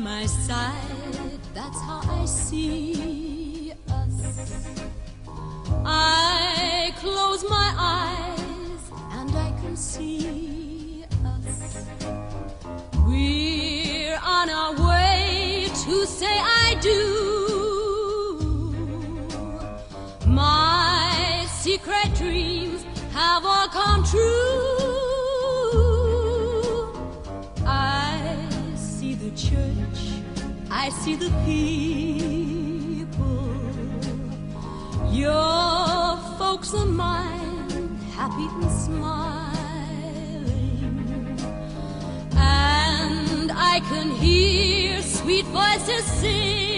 my side, that's how I see us. I close my eyes and I can see us. We're on our way to say I do. My secret dreams have all come true. I see the people. Your folks are mine, happy and smiling. And I can hear sweet voices singing.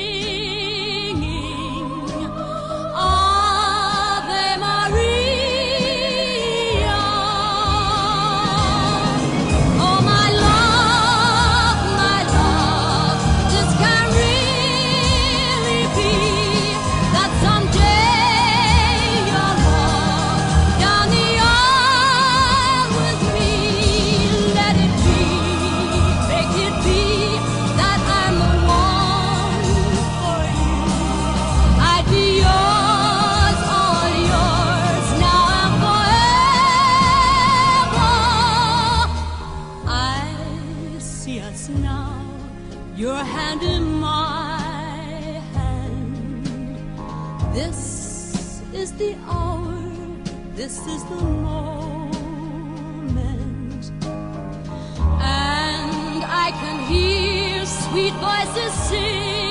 See us now, your hand in my hand. This is the hour, this is the moment. And I can hear sweet voices sing.